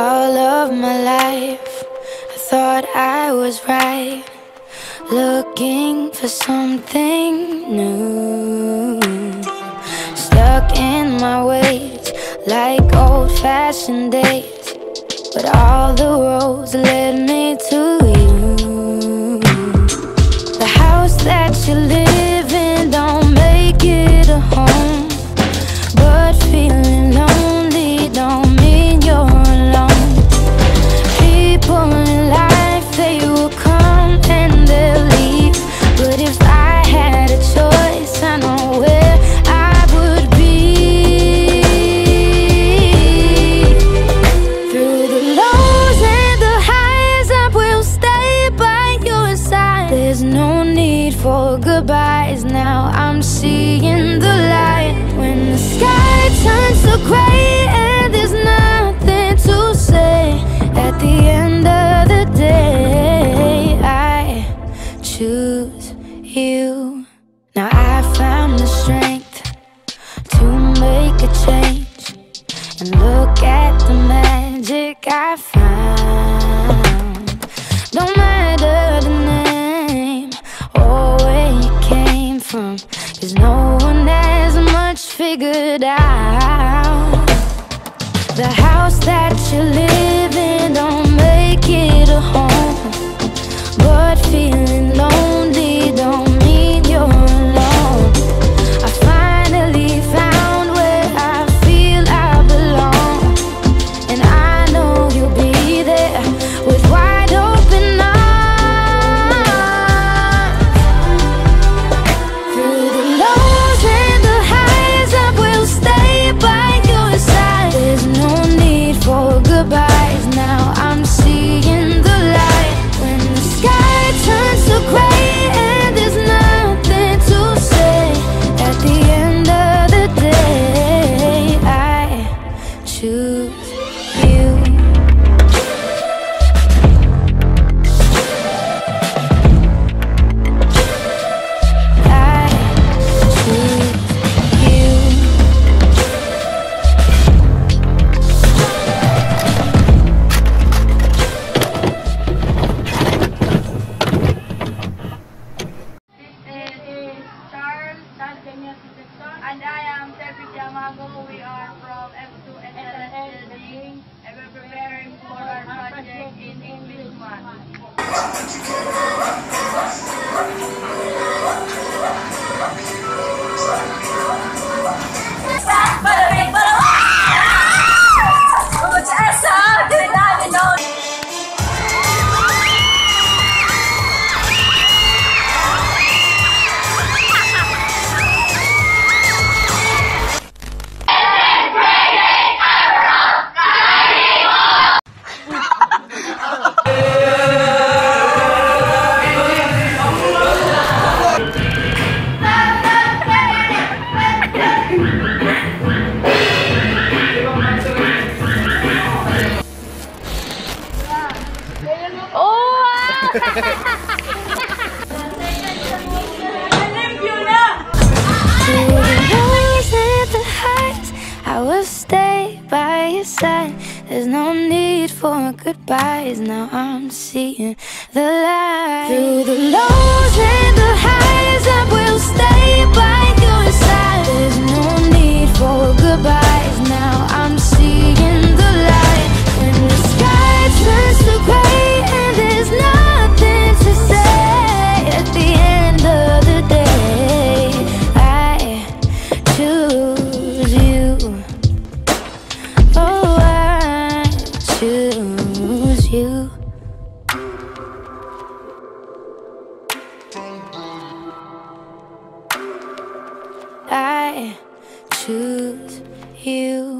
all of my life. I thought I was right, looking for something new. Stuck in my ways, like old fashioned days. But all the roads led me to you. The house that you live for goodbyes now. I'm seeing the light when the sky turns to gray and there's nothing to say. At the end of the day, I choose you. Now I found the strength to make a change and look at the magic I found. Figured out. The house that you live in don't make it a home, Tepi We are from F2 SLS Building and we're preparing for our project in English 1. I will stay by your side. There's no need for goodbyes. Now I'm seeing the light. Through the lows choose you.